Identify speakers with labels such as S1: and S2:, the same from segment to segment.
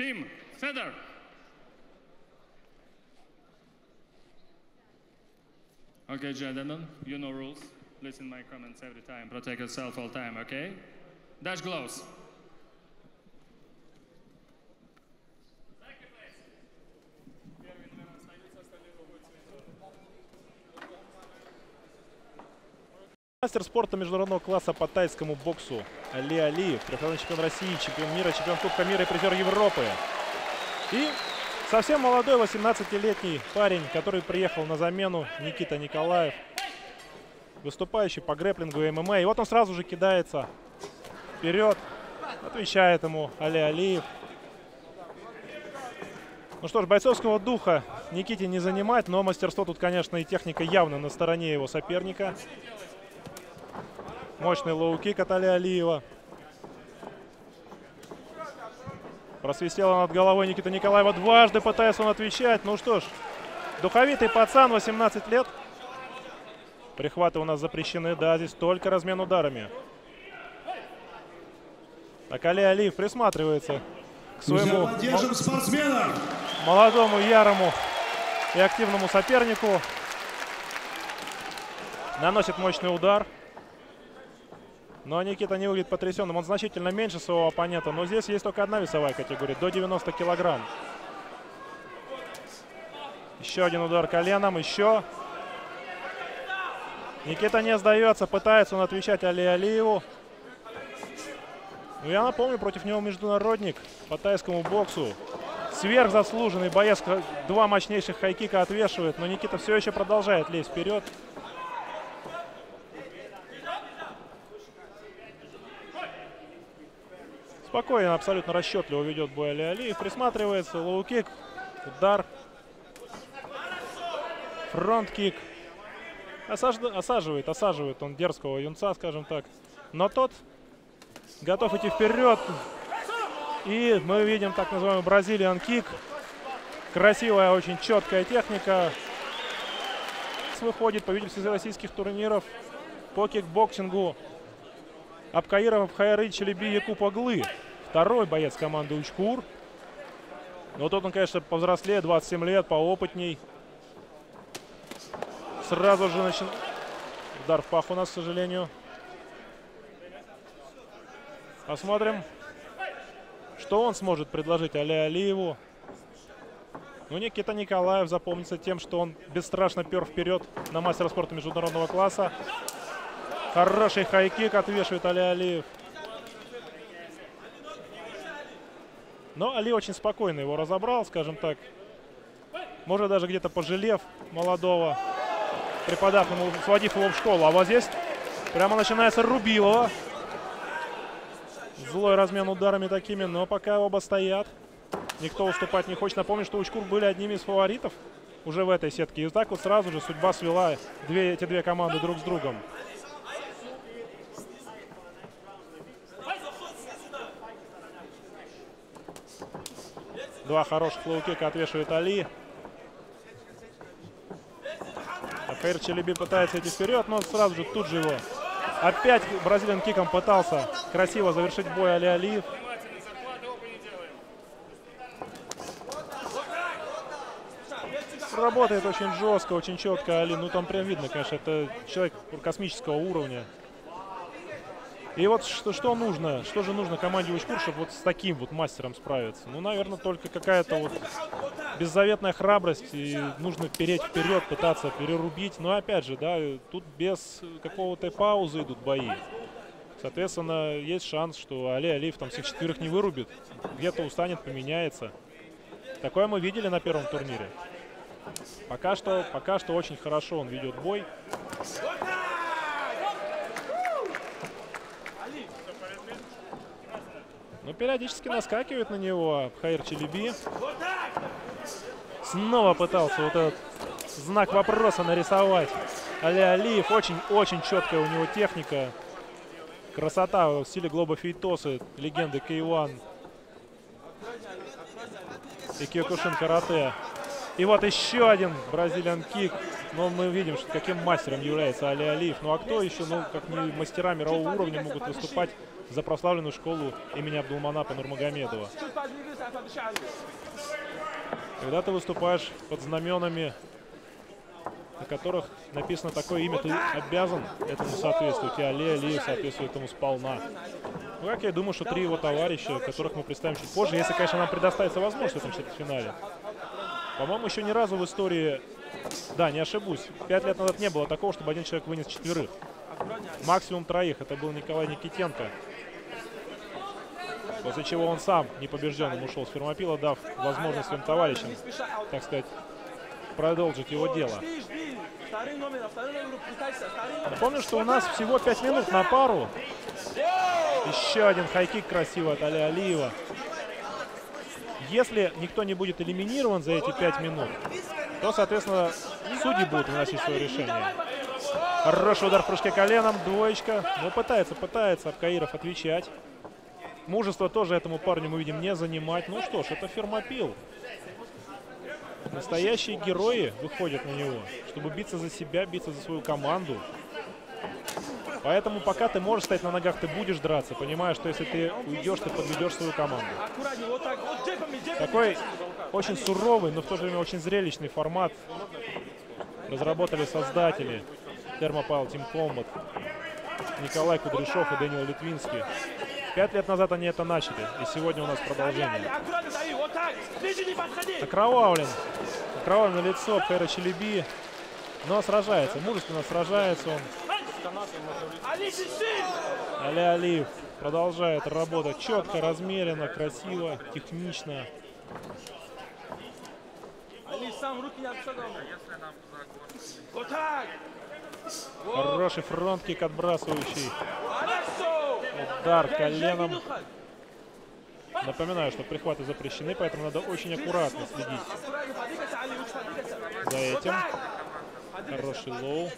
S1: Team, Feather. Okay, gentlemen, you know rules. Listen my comments every time. Protect yourself all time, okay? Dash gloves.
S2: Мастер спорта международного класса по тайскому боксу Али Алиев, трехкратный чемпион России, чемпион мира, чемпион Кубка мира и призер Европы. И совсем молодой 18-летний парень, который приехал на замену, Никита Николаев, выступающий по грэплингу и ММА. И вот он сразу же кидается вперед, отвечает ему Али Алиев. Ну что ж, бойцовского духа Никите не занимать, но мастерство тут, конечно, и техника явно на стороне его соперника. Мощный лоу-кик от Али Алиева. Просвистела над головой Никита Николаева. Дважды пытается он отвечать. Ну что ж, духовитый пацан, 18 лет. Прихваты у нас запрещены. Да, здесь только размен ударами. Так Али Алиев присматривается к своему
S3: спортсмена!
S2: молодому, ярому и активному сопернику. Наносит мощный удар. Но Никита не выглядит потрясенным. Он значительно меньше своего оппонента. Но здесь есть только одна весовая категория. До 90 килограмм. Еще один удар коленом. Еще. Никита не сдается. Пытается он отвечать Али Алиеву. Ну, я напомню, против него международник по тайскому боксу. Сверхзаслуженный боец. Два мощнейших хайкика отвешивает. Но Никита все еще продолжает лезть вперед. Спокойно, абсолютно расчетливо ведет бой Али Алиев. Присматривается. Лоу-кик. Удар. Фронт-кик. Осажда- осаживает, осаживает он дерзкого юнца, скажем так. Но тот готов идти вперед. И мы видим так называемый brazilian kick. Красивая, очень четкая техника. Выходит победитель всероссийских турниров по кикбоксингу. Абкаиров Абхайры Челеби Якуб Аглы. Второй боец команды Учкур. Но тут он, конечно, повзрослее, 27 лет, поопытней. Сразу же начинает... Удар в пах у нас, к сожалению. Посмотрим, что он сможет предложить Али Алиеву. Ну, Никита Николаев запомнится тем, что он бесстрашно пер вперед на мастера спорта международного класса. Хороший хайкик отвешивает Али Алиев. Но Али очень спокойно его разобрал, скажем так. Может, даже где-то пожалев молодого, преподав ему, сводив его в школу. А вот здесь прямо начинается рубилово. Злой размен ударами такими, но пока оба стоят. Никто уступать не хочет. Напомню, что Учкур были одними из фаворитов уже в этой сетке. И так вот сразу же судьба свела две, эти две команды друг с другом. Два хороших лоу-кика отвешивает Али. Ахайр Челеби пытается идти вперед, но сразу же тут же его опять бразилиан киком пытался красиво завершить бой Али Алиев. Работает очень жестко, очень четко Али. Ну там прям видно, конечно, это человек космического уровня. И вот что, что нужно, что же нужно команде Учкур, чтобы вот с таким вот мастером справиться? Ну, наверное, только какая-то вот беззаветная храбрость, и нужно переть вперед, пытаться перерубить. Но опять же, да, тут без какого-то паузы идут бои. Соответственно, есть шанс, что Али Алиев там всех четверых не вырубит, где-то устанет, поменяется. Такое мы видели на первом турнире. Пока что, пока что очень хорошо он ведет бой. Но периодически наскакивает на него Хаир Челеби. Снова пытался вот этот знак вопроса нарисовать. Али Алиев. Очень-очень четкая у него техника. Красота в стиле Глоба Фейтосы, легенды K1. И Киокушин Карате. И вот еще один бразилиан кик Но мы видим, что каким мастером является Али Алиев. Ну а кто еще, ну, как не мастера мирового уровня, могут выступать за прославленную школу имени Абдулманапа Нурмагомедова. Когда ты выступаешь под знаменами, на которых написано такое имя, ты обязан этому соответствовать. И Али Алиев соответствует этому сполна. Ну, как я думаю, что три его товарища, которых мы представим чуть позже, если, конечно, нам предоставится возможность в этом финале. По-моему, еще ни разу в истории, да, не ошибусь, пять лет назад не было такого, чтобы один человек вынес четверых. Максимум троих. Это был Николай Никитенко. После чего он сам непобежденным ушел с Фермопила, дав возможность своим товарищам, так сказать, продолжить его дело. Напомню, что у нас всего 5 минут на пару. Еще один хайкик красивый от Али Алиева. Если никто не будет элиминирован за эти 5 минут, то, соответственно, судьи будут выносить свое решение. Хороший удар в прыжке коленом, двоечка. Но пытается, пытается Абкаиров отвечать. Мужество тоже этому парню мы видим не занимать. Ну что ж, это Фермопил. Настоящие герои выходят на него, чтобы биться за себя, биться за свою команду. Поэтому пока ты можешь стоять на ногах, ты будешь драться, понимая, что если ты уйдешь, ты подведешь свою команду. Такой очень суровый, но в то же время очень зрелищный формат разработали создатели Thermopile Team Combat Николай Кудряшов и Дэниел Литвинский. Пять лет назад они это начали, и сегодня у нас продолжение. Окровавлен. Окровавлено лицо Пэра Челеби. Но сражается, мужественно сражается он. Али Алиев продолжает работать четко, размеренно, красиво, технично. Хороший фронт-кик отбрасывающий. Удар коленом. Напоминаю, что прихваты запрещены, поэтому надо очень аккуратно следить за этим. Хороший low.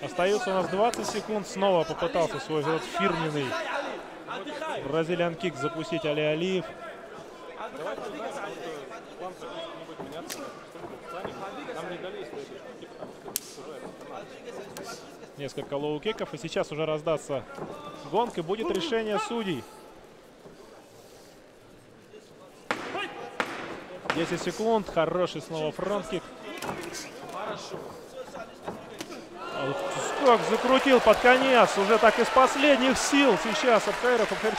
S2: Остается у нас 20 секунд. Снова попытался свой вот фирменный brazilian kick запустить Али Алиев. Несколько лоу-киков. И сейчас уже раздастся гонг. Будет решение судей. 10 секунд. Хороший снова фронт-кик. Как закрутил под конец. Уже так из последних сил сейчас Абхайров, Абхайр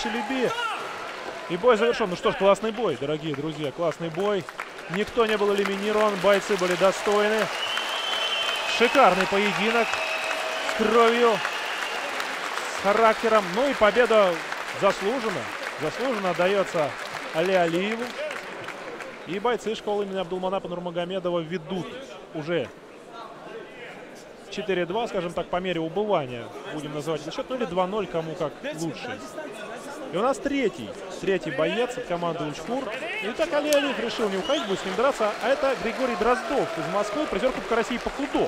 S2: И бой завершен. Ну что ж, классный бой, дорогие друзья. Классный бой. Никто не был элиминирован. Бойцы были достойны. Шикарный поединок. С кровью. С характером. Ну и победа заслужена. Заслуженно отдается Али Алиеву. И бойцы школы имени Абдулманапа Нурмагомедова ведут уже 4-2, скажем так, по мере убывания, будем называть этот счет, ну или 2-0, кому как лучше. И у нас третий, третий боец от команды Учкур. И так Али Алиев решил не уходить, будет с ним драться. А это Григорий Дроздов из Москвы, призер Кубка России по худо.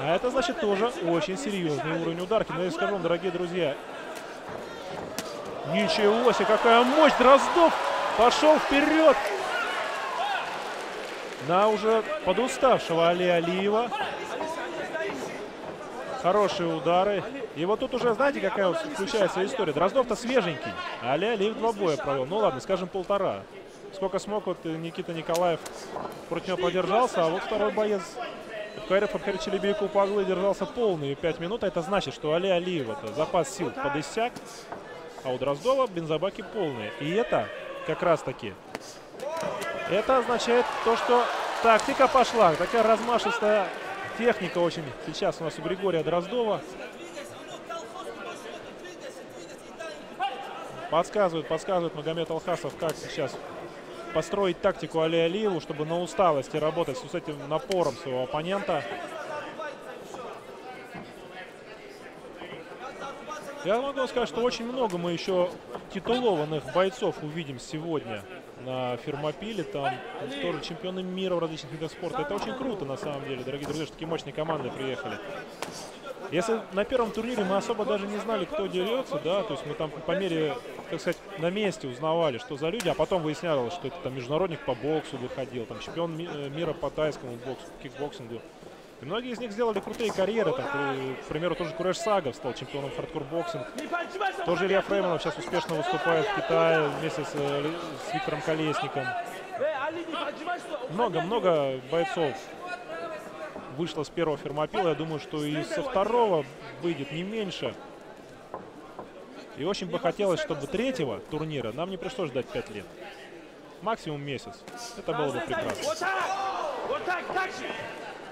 S2: А это значит тоже очень серьезный уровень ударки. Но я скажу вам, дорогие друзья, ничего себе, какая мощь Дроздов! Пошел вперед на уже подуставшего Али Алиева. Хорошие удары. И вот тут уже, знаете, какая вот включается история. Дроздов-то свеженький, а Али Алиев два боя провел. Ну ладно, скажем, полтора. Сколько смог вот Никита Николаев против него подержался, а вот второй боец Кайров Абхарчелебейку Паглы держался полные 5 минут. А это значит, что Али Алиева-то запас сил подысяк, а у Дроздова бензобаки полные. И это как раз таки это означает то, что тактика пошла. Такая размашистая техника очень сейчас у нас у Григория Дроздова. Подсказывает, подсказывает Магомед Алхасов, как сейчас построить тактику Али Алиеву, чтобы на усталости работать с этим напором своего оппонента. Я могу сказать, что очень много мы еще титулованных бойцов увидим сегодня на Фермопиле. Там тоже чемпионы мира в различных видах спорта. Это очень круто, на самом деле, дорогие друзья, что такие мощные команды приехали. Если на первом турнире мы особо даже не знали, кто дерется, да, то есть мы там по мере, так сказать, на месте узнавали, что за люди, а потом выяснялось, что это там международник по боксу выходил, там чемпион ми- э, мира по тайскому боксу, кикбоксингу. И многие из них сделали крутые карьеры. Там, к- к примеру, тоже Куреш Сагов стал чемпионом Hardcore Boxing. Тоже Илья Фрейманов сейчас успешно выступает в Китае вместе с, э, с Виктором Колесником. Много-много бойцов вышло с первого фермопила. Я думаю, что и со второго выйдет не меньше. И очень бы хотелось, чтобы третьего турнира нам не пришлось ждать 5 лет. Максимум месяц. Это было бы прекрасно.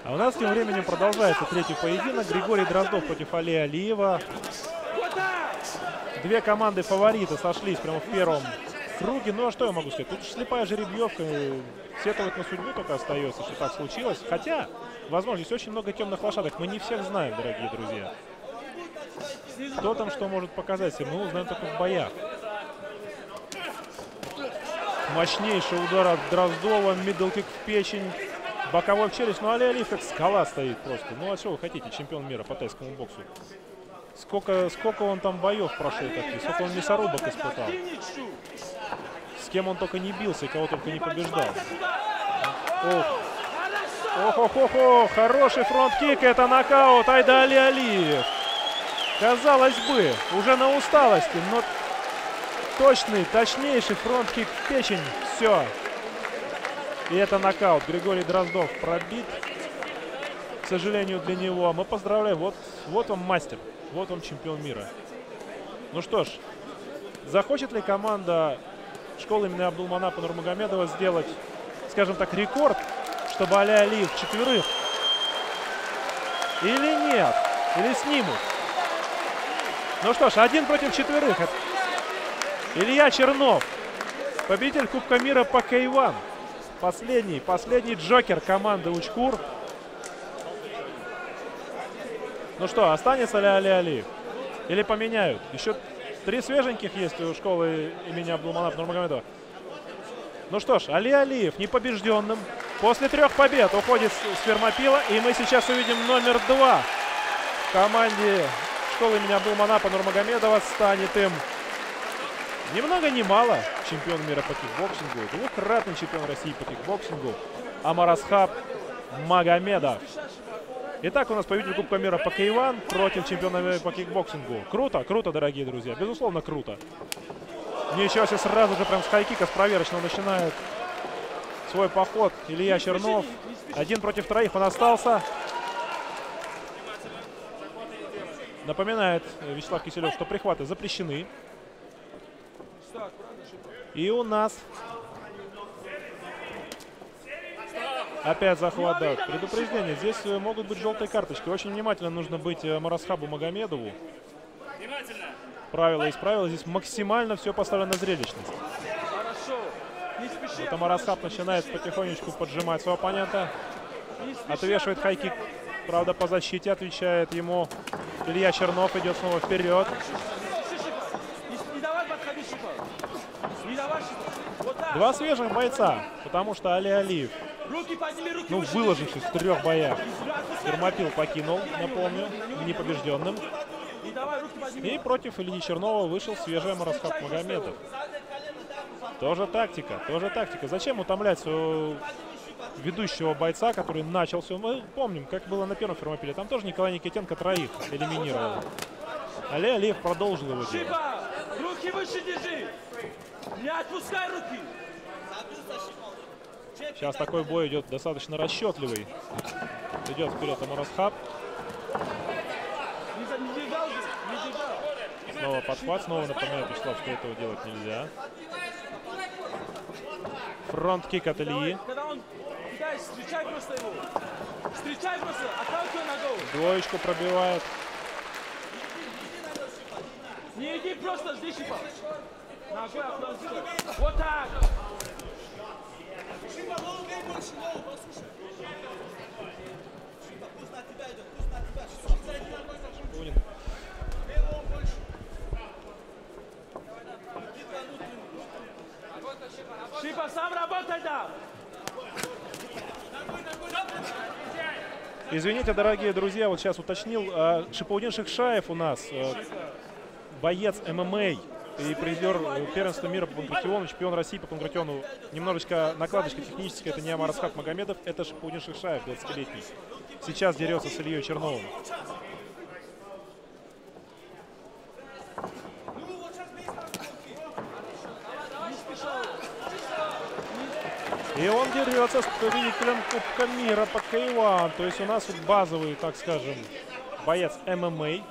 S2: А у нас тем временем продолжается третий поединок. Григорий Дроздов против Алия Алиева. Две команды фаворита сошлись прямо в первом круге. Ну а что я могу сказать? Тут слепая жеребьевка. э, Сетовать на судьбу только остается, что так случилось. Хотя, возможно, здесь очень много темных лошадок. Мы не всех знаем, дорогие друзья. Кто там что может показать, мы узнаем только в боях. Мощнейший удар от Дроздова, миддлкик в печень, боковой в челюсть. Ну, Али Алиев как скала стоит просто. Ну, а что вы хотите, чемпион мира по тайскому боксу? Сколько, сколько он там боев прошел таких, сколько он мясорубок испытал. С кем он только не бился и кого только не побеждал. Ох, ох, ох, ох, хороший фронт-кик, это нокаут Ай да Али Алиев. Казалось бы, уже на усталости, но точный, точнейший фронт-кик в печень. Все. И это нокаут. Григорий Дроздов пробит. К сожалению, для него. Мы поздравляем. Вот, вот он мастер. Вот он чемпион мира. Ну что ж, захочет ли команда школы имени Абдулманапа Нурмагомедова сделать, скажем так, рекорд, чтобы Али Алиев четверых? Или нет? Или снимут? Ну что ж, один против четверых. Илья Чернов, победитель Кубка мира по К1. Последний, последний джокер команды Учкур. Ну что, останется ли Али Алиев? Или поменяют? Еще три свеженьких есть у школы имени Абдулманапа Нурмагомедова. Ну что ж, Али Алиев непобежденным. После трех побед уходит с Фермопила. И мы сейчас увидим номер два в команде школы имени Абдулманапа Нурмагомедова. Станет им ни много ни мало чемпион мира по кикбоксингу. Двукратный чемпион России по кикбоксингу. Амарасхаб Магомедов. Итак, у нас победитель Кубка мира по К-1 против чемпиона мира по кикбоксингу. Круто, круто, дорогие друзья. Безусловно, круто. Ничего себе, сразу же прям с хайкика, с проверочного начинает свой поход Илья Чернов. Один против троих он остался. Напоминает э, Вячеслав Киселев, что прихваты запрещены. И у нас опять захват, да. Предупреждение. Здесь э, могут быть желтые карточки. Очень внимательно нужно быть э, Марасхабу Магомедову. Правила из правил. Здесь максимально все поставлено на зрелищность. Это Марасхаб начинает потихонечку поджимать своего оппонента. Отвешивает хайкик. Правда, по защите отвечает ему Илья Чернов. Идет снова вперед.
S3: Шиша, Не, не давай подходить, Шипа! Не давай, Шипа! Вот так!
S2: Два свежих бойца. Потому что Али Алиев, ну, выложившись в трех боях, Фермопил покинул, напомню, непобежденным. И против Ильи Чернова вышел свежий Марасхаб Магомедов. Тоже тактика, тоже тактика. Зачем утомлять своего ведущего бойца, который начал все? Мы помним, как было на первом фермопиле. Там тоже Николай Никитенко троих элиминировал. Али Алиев продолжил его.
S3: Шипа! Руки выше держи! Не отпускай руки!
S2: Сейчас такой бой идет достаточно расчетливый. Идет вперед
S3: держал.
S2: Снова подхват. Снова напоминает Вячеслав, что этого делать нельзя. Фронт-кик от Ильи. Двоечку пробивает.
S3: Не иди просто, жди Шипа. Ногой отталкивай. Вот так! Шипа, сам работай там!
S2: Извините, дорогие друзья, вот сейчас уточнил. а, Шипаудин Шихшаев у нас э, боец ММА и призер э, первенства мира по панкратиону, чемпион России по панкратиону. Немножечко накладочка техническая, это не Амарасхат Магомедов, это Шипаудин Шихшаев, 20-летний. Сейчас дерется с Ильей Черновым. И он дерется с победителем Кубка мира по К1. То есть у нас вот базовый, так скажем, боец ММА.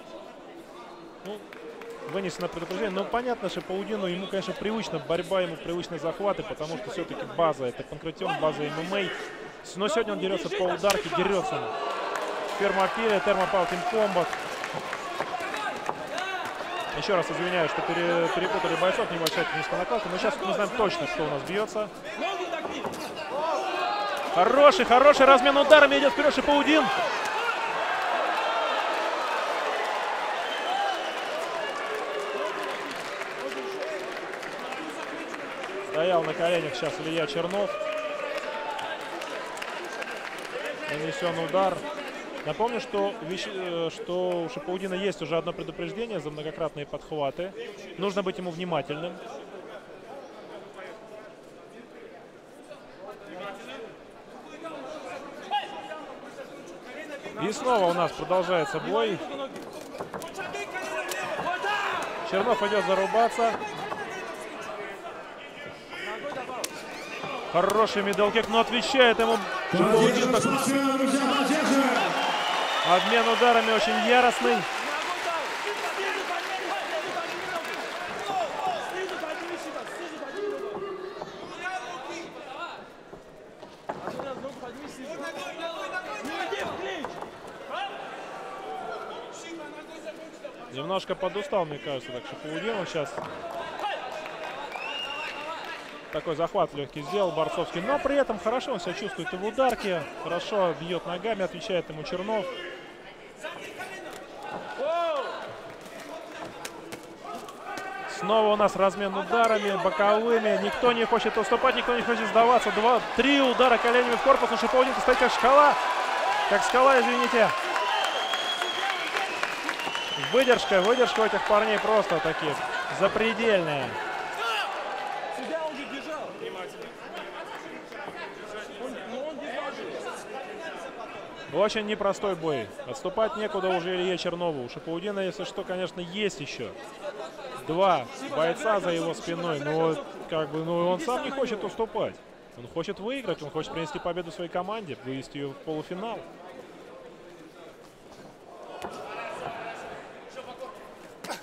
S2: Вынесено предупреждение. Но понятно, что Паудину ему, конечно, привычна борьба, ему привычны захваты, потому что все-таки база это панкратион, база ММА. Но сегодня он дерется по ударке, дерется он. Фермопилия, термопал, комбат. Еще раз извиняюсь, что пере- перепутали бойцов, небольшая техническая накладка. Но сейчас мы знаем точно, кто у нас бьется. Хороший, хороший размен ударами идет вперед Шипаудин. Стоял на коленях сейчас Илья Чернов. Нанесен удар. Напомню, что, э, что у Шипаудина есть уже одно предупреждение за многократные подхваты. Нужно быть ему внимательным. И снова у нас продолжается бой. Чернов идет зарубаться. Хороший мидл-кик, но отвечает ему. Так- Обмен ударами очень яростный. Немножко подустал, мне кажется, так Шипаудин. Он сейчас такой захват легкий сделал Борцовский. Но при этом хорошо он себя чувствует и в ударке. Хорошо бьет ногами, отвечает ему Чернов. Снова у нас размен ударами, боковыми. Никто не хочет уступать, никто не хочет сдаваться. Два, три удара коленями в корпус. У Шиповника стоит как шкала. Как скала, извините. Выдержка, выдержка у этих парней просто такие запредельная.
S3: Себя он же держал. Он, но он держал же.
S2: Очень непростой бой. Отступать некуда уже Илье Чернову. У Шипаудина, если что, конечно, есть еще. Два бойца за его спиной. Но как бы, ну, он сам не хочет уступать. Он хочет выиграть, он хочет принести победу своей команде, вывести ее в полуфинал.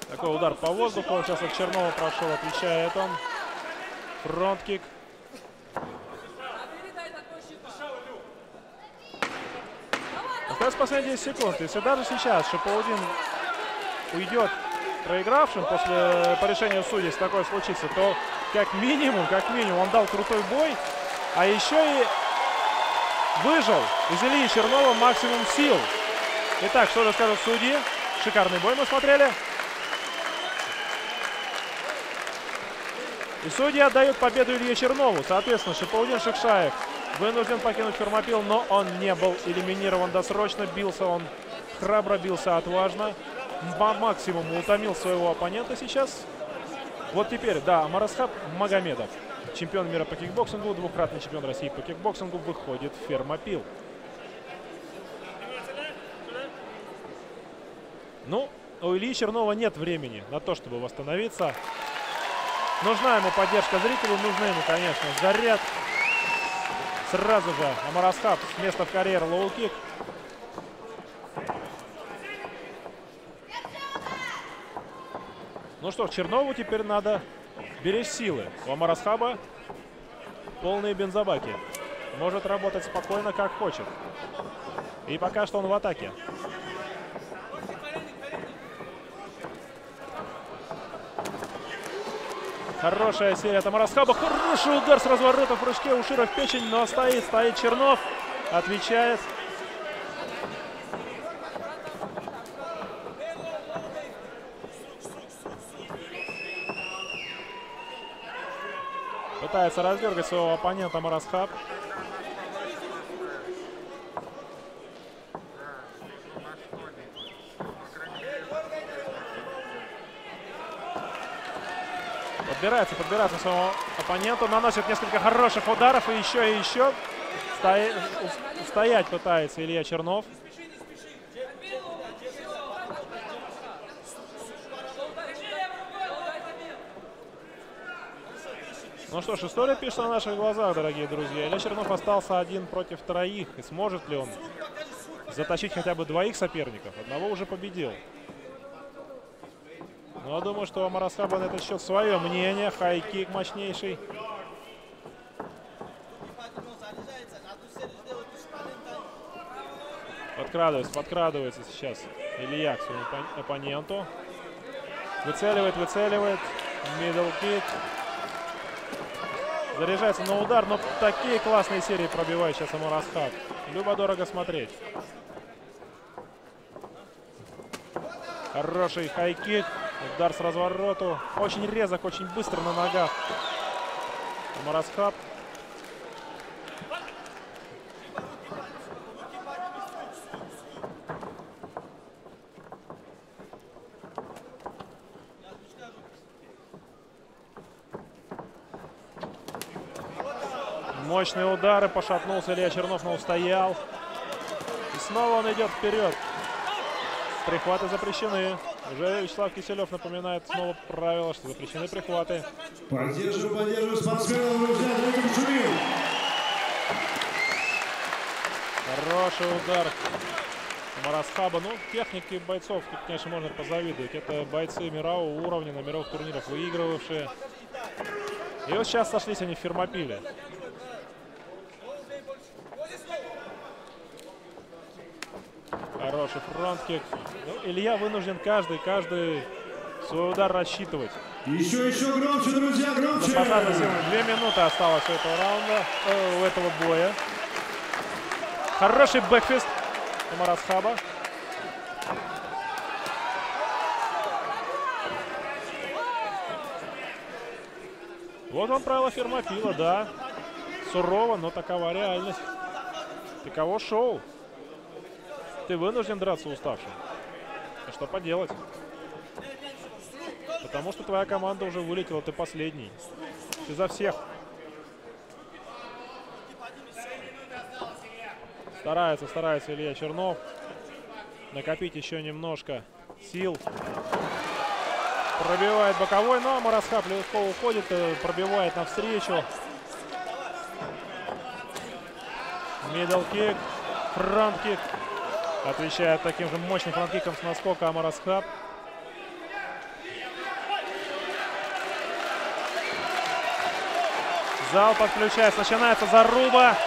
S2: Такой удар по воздуху. Сейчас от Чернова прошел, отвечает он. Фронт-кик. Осталось последние 10 секунд. Если даже сейчас Шипаудин уйдет проигравшим после по решению судей, если такое случится, то как минимум, как минимум, он дал крутой бой, а еще и выжил из Ильи Чернова максимум сил. Итак, что же скажут судьи? Шикарный бой мы смотрели. И судьи отдают победу Илье Чернову. Соответственно, Шипаудин Шикшаев вынужден покинуть Фермопил, но он не был элиминирован досрочно. Бился он храбро, бился отважно. По максимуму утомил своего оппонента сейчас. Вот теперь, да, Амарасхаб Магомедов, чемпион мира по кикбоксингу, двукратный чемпион России по кикбоксингу, выходит в Фермопил. Ну, у Ильи Чернова нет времени на то, чтобы восстановиться. Нужна ему поддержка зрителей, нужны ему, конечно, заряд. Сразу же Амарасхаб с места в карьер лоу-кик. Ну что Чернову теперь надо беречь силы. У Амарасхаба полные бензобаки. Может работать спокойно, как хочет. И пока что он в атаке. Хорошая серия от Амарасхаба. Хороший удар с разворота в прыжке. Ушира в печень, но стоит, стоит Чернов. Отвечает. Пытается раздергать своего оппонента Марасхаб. Подбирается, подбирается к своему оппоненту. Наносит несколько хороших ударов. И еще, и еще. Стоя- Устоять пытается Илья Чернов. Ну что ж, история пишется на наших глазах, дорогие друзья. Илья Чернов остался один против троих. И сможет ли он затащить хотя бы двоих соперников? Одного уже победил. Но думаю, что у Амарасхаба на этот счет свое мнение. Хай-кик мощнейший. Подкрадывается, подкрадывается сейчас Илья к своему оппон- оппоненту. Выцеливает, выцеливает. Мидл-кик. Заряжается на удар, но такие классные серии пробивает сейчас Амарасхаб. Любо-дорого смотреть. Хороший хай-кик. Удар с развороту. Очень резок, очень быстро на ногах. Амарасхаб. Мощные удары, пошатнулся Илья Чернов, но устоял. И снова он идет вперед. Прихваты запрещены. Уже Вячеслав Киселев напоминает снова правило, что запрещены прихваты.
S4: Поддерживаю, поддерживаю спортсменов, друзья, дорогим шумим.
S2: Хороший удар Марасхаба. Ну, техники бойцов тут, конечно, можно позавидовать. Это бойцы мирового уровня, на мировых турнирах выигрывавшие. И вот сейчас сошлись они в Фермопиле. Хороший фронт-кик. Ну, Илья вынужден каждый, каждый свой удар рассчитывать.
S4: Еще, еще громче, друзья, громче.
S2: Пожалуй, две минуты осталось у этого раунда, э, у этого боя. Хороший бэкфист Амарасхаба. Вот вам правило фермопила, да. Сурово, но такова реальность. Таково шоу. Ты вынужден драться уставшим. Что поделать? Потому что твоя команда уже вылетела, ты последний. Ты за всех. Старается, старается Илья Чернов. Накопить еще немножко сил. Пробивает боковой, но Амарасхаб легко уходит, э, пробивает навстречу. Мидл кик, фронт кик. Отвечает таким же мощным фронт-киком с наскока Амарасхаб. Зал подключается. Начинается заруба.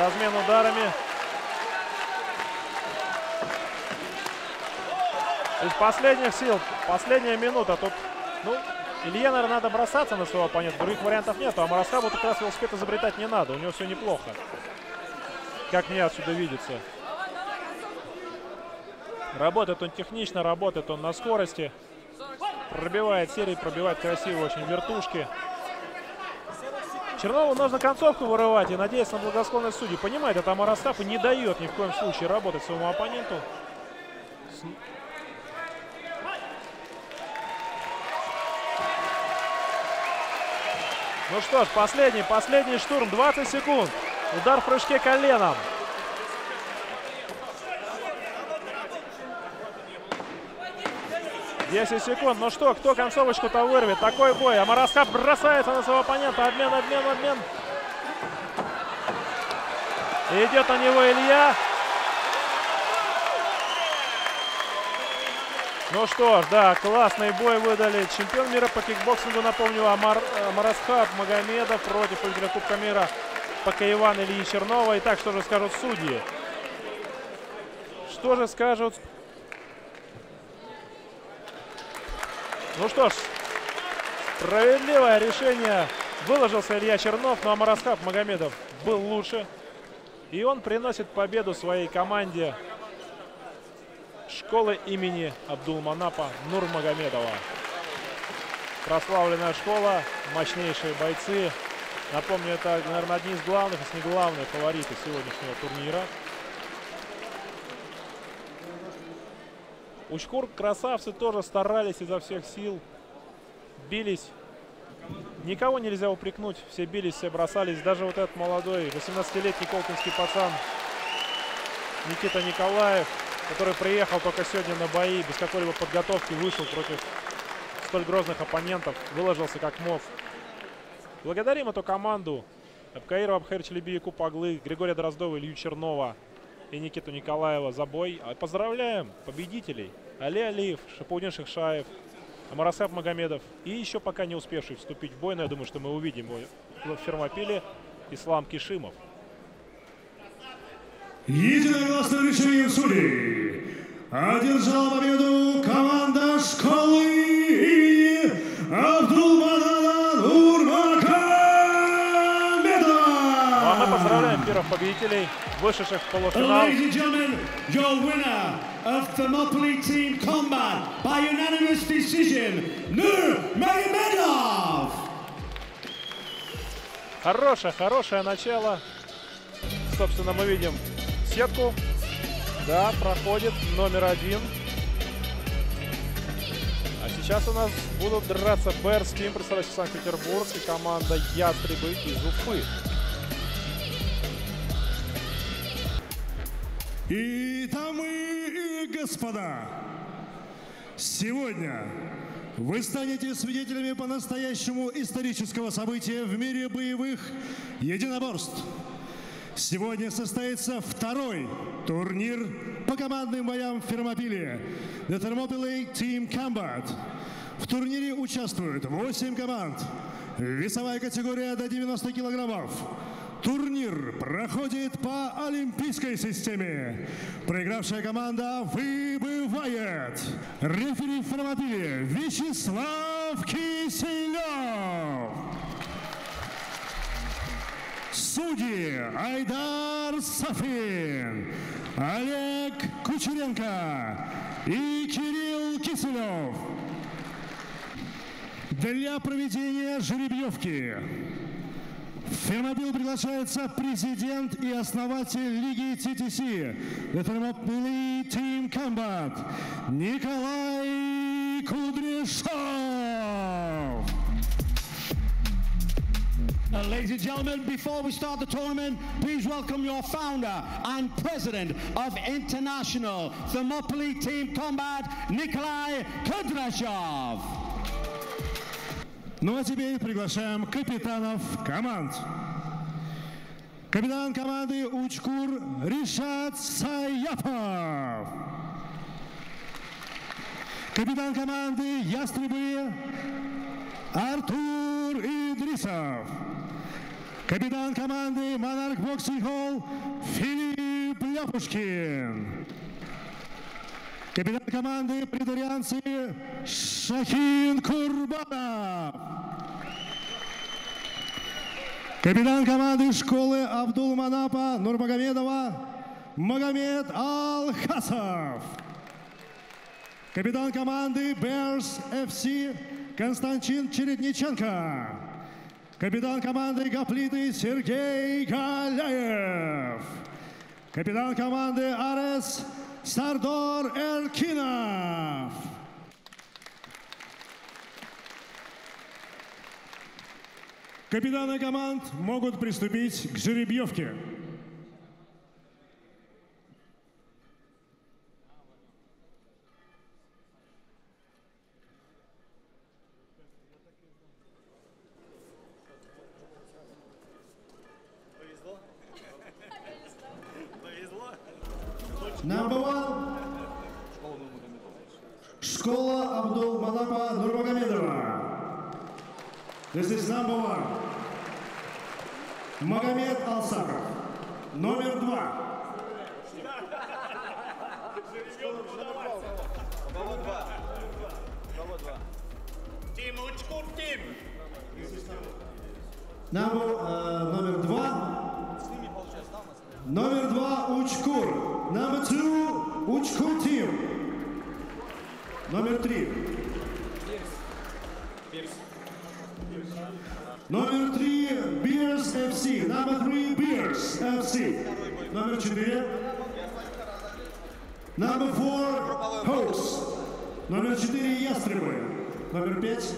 S2: Размен ударами. Из последних сил. Последняя минута. Тут, ну, Илье, наверное, надо бросаться на своего оппонента. Других вариантов нет. А Марасхабу как раз велосипед изобретать не надо. У него все неплохо. Как мне отсюда видится. Работает он технично, работает он на скорости. Пробивает серии, пробивает красиво очень вертушки. Чернову нужно концовку вырывать и надеяться на благосклонность судей. Понимает, это Амарастаф и не дает ни в коем случае работать своему оппоненту. Ну что ж, последний, последний штурм, 20 секунд. Удар в прыжке коленом. Десять секунд. Ну что, кто концовочку-то вырвет? Такой бой. Амарасхаб бросается на своего оппонента. Обмен, обмен, обмен. Идет на него Илья. Ну что ж, да, классный бой выдали. Чемпион мира по кикбоксингу, напомню, Амар, Марасхаб Магомедов против победителя Кубка мира Покаеван Ильи Чернова. Итак, что же скажут судьи? Что же скажут Ну что ж, справедливое решение. Выложился Илья Чернов, но Амарасхаб Магомедов был лучше. И он приносит победу своей команде школы имени Абдулманапа Нурмагомедова. Прославленная школа, мощнейшие бойцы. Напомню, это, наверное, одни из главных, если не главные фавориты сегодняшнего турнира. Учкур красавцы тоже старались изо всех сил. Бились Никого нельзя упрекнуть. Все бились, все бросались. Даже вот этот молодой 18-летний колпинский пацан Никита Николаев, который приехал только сегодня на бои, без какой-либо подготовки вышел против столь грозных оппонентов, выложился как мог. Благодарим эту команду. Абкаирова, Абхерчелеби, Купаглы, Григория Дроздова, Илью Чернова и Никиту Николаева за бой. А Поздравляем победителей. Али Алиев, Шапудин Шихшаев, Амарасап Магомедов и еще пока не успевший вступить в бой, но я думаю, что мы увидим его в Фермопиле, Ислам Кишимов.
S4: Единогласным решением судей одержала победу команда школы имени Абдулманана
S2: поздравляем первых победителей, вышедших в полуфинал.
S4: Ladies and gentlemen, your winner of Thermopylae Team Combat by unanimous decision, Nur Magomedov.
S2: Хорошее, хорошее начало. Собственно, мы видим сетку. Да, проходит номер один. А сейчас у нас будут драться Берс Тим, представляющий Санкт-Петербург, и команда Ястребы из Уфы.
S4: И дамы и господа, сегодня вы станете свидетелями по-настоящему исторического события в мире боевых единоборств. Сегодня состоится второй турнир по командным боям в Фермопиле The Thermopylae Team Combat. В турнире участвуют 8 команд. Весовая категория до 90 килограммов. Турнир проходит по олимпийской системе. Проигравшая команда выбывает. Рефери в Вячеслав Киселев. Судьи Айдар Сафин, Олег Кучеренко и Кирилл Киселев. Для проведения жеребьевки Фермобил приглашается президент и основатель лиги TTC The Thermopylae Team Combat Николай Кудряшов.
S5: Uh, ladies and gentlemen, before we start the tournament, please welcome your founder and president of International Thermopylae Team Combat, Nikolai Kudrashov.
S4: Ну а теперь приглашаем капитанов команд. Капитан команды Учкур Ришат Саяпов. Капитан команды Ястребы Артур Идрисов. Капитан команды Monarch Boxing Hall Филипп Ляпушкин. Капитан команды «Преторианцы» Шахин Курбанов. Капитан команды школы Абдулманапа Нурмагомедова Магомед Алхасов. Капитан команды Bears FC Константин Чередниченко. Капитан команды Гоплиты Сергей Галяев. Капитан команды Арес Сардор Эркинов. Капитаны команд могут приступить к жеребьевке. Number one. Школа Абдул Манапа Нурмагомедова. This is number one. Магомед Алсаков. Номер два. Number, э, номер два. Номер два Учкур. Number two Учкур Team. Номер три. Номер FC, number three Bears FC, номер четыре. Number four Hawks, номер четыре Ястребы, номер пять.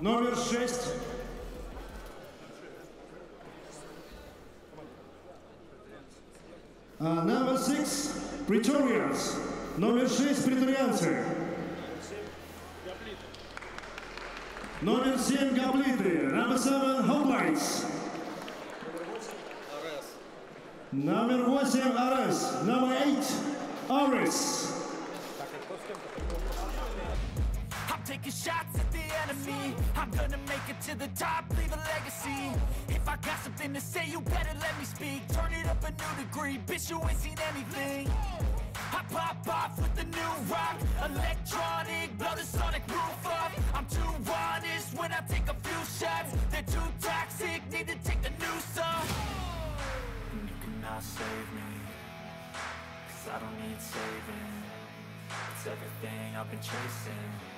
S4: Номер шесть. Uh, number six, Номер шесть, Преторианцы. Номер семь, гоплиты. Number seven, hoplites. Номер восемь, Арес. Number eight, Aris.
S6: I'm taking shots at the enemy. I'm gonna make it to the top, leave a legacy. If I got something to say, you better let me speak. Turn it up a new degree, bitch, you ain't seen anything. I pop off with the new rock, electronic, blow the sonic roof up. I'm too honest when I take a few shots. They're too toxic, need to take the new off. And you cannot save me, cause I don't need saving. It's everything I've been chasing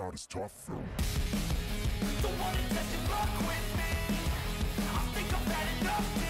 S6: out his tough film. Don't wanna test your luck with me. I think I've had enough.